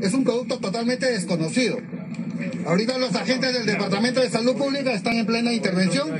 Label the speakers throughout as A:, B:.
A: Es un producto totalmente desconocido. Ahorita los agentes del Departamento de Salud Pública están en plena intervención.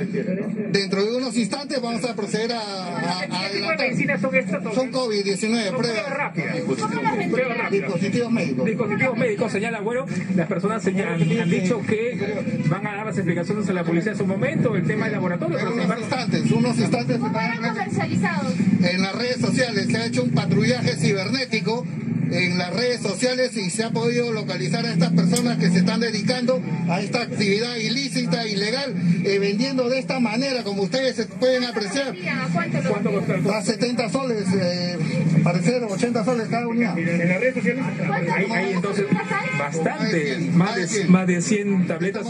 A: Dentro de unos instantes vamos a proceder a, a, a
B: ¿Qué tipo de medicinas son estas?
A: Son COVID-19,
B: Son pruebas
A: pruebas,
B: rápidas.
C: Dispositivos
B: Pruebas rápidas.
A: dispositivos médicos.
B: Dispositivos médicos señala, bueno, las personas señalan- han dicho que van a dar las explicaciones a la policía en su momento, el tema del laboratorio,
A: En unos
B: embargo,
A: instantes, unos instantes
C: ¿Cómo eran comercializados?
A: en las redes sociales se ha hecho un patrullaje cibernético en las redes sociales y se ha podido localizar a estas personas que se están dedicando a esta actividad ilícita, ilegal, eh, vendiendo de esta manera, como ustedes se pueden apreciar,
C: ¿A cuánto lo
B: ¿cuánto costó el
A: a 70 soles, eh, parecer 80 soles cada unidad.
B: En las redes sociales hay, hay entonces bastante, más de, más de 100 tabletas,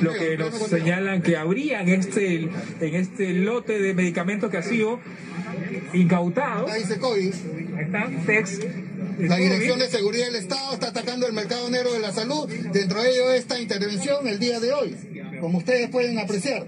B: lo que nos señalan que habría en este, en este lote de medicamentos que ha sido incautado.
A: Ahí dice COVID.
B: Ahí está, text.
A: La Dirección de Seguridad del Estado está atacando el mercado negro de la salud. Dentro de ello esta intervención el día de hoy, como ustedes pueden apreciar.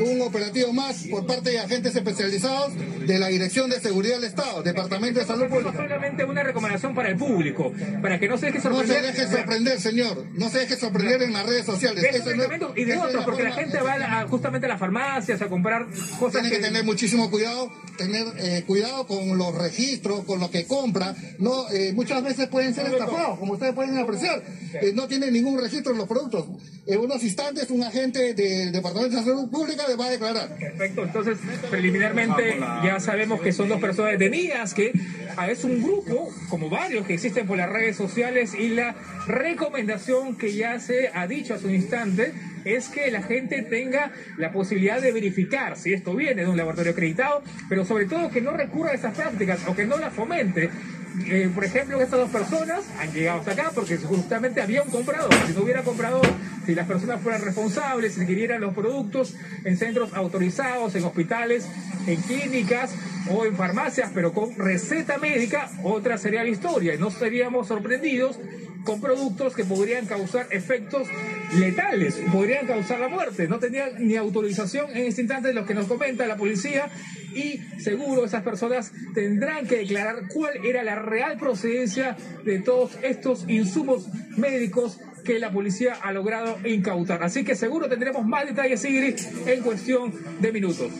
A: Un operativo más por parte de agentes especializados de la Dirección de Seguridad del Estado, Departamento de Salud Pública.
B: solamente una recomendación para el público, para que no se deje
A: No se
B: sorprender.
A: deje sorprender, señor. No se deje sorprender en las redes sociales.
B: de estos
A: Eso no-
B: medicamentos y de otros, porque la gente va a justamente a las farmacias a comprar cosas
A: Tiene que tener muchísimo cuidado, tener eh, cuidado con los registros, con lo que compra. No, eh, muchas veces pueden ser estafados, como ustedes pueden apreciar. Eh, no tiene ningún registro en los productos. En unos instantes un agente del Departamento de Salud Pública le va a declarar.
B: Perfecto, entonces preliminarmente ya sabemos que son dos personas detenidas, que ah, es un grupo, como varios que existen por las redes sociales, y la recomendación que ya se ha dicho hace un instante es que la gente tenga la posibilidad de verificar si esto viene de un laboratorio acreditado, pero sobre todo que no recurra a esas prácticas o que no las fomente. Eh, por ejemplo, estas dos personas han llegado hasta acá porque justamente había un comprador. Si no hubiera comprador, si las personas fueran responsables, si adquirieran los productos en centros autorizados, en hospitales, en clínicas o en farmacias, pero con receta médica, otra sería la historia. No seríamos sorprendidos con productos que podrían causar efectos letales, podrían causar la muerte. No tenían ni autorización en este instante lo que nos comenta la policía y seguro esas personas tendrán que declarar cuál era la real procedencia de todos estos insumos médicos que la policía ha logrado incautar. Así que seguro tendremos más detalles, Sigrid, en cuestión de minutos.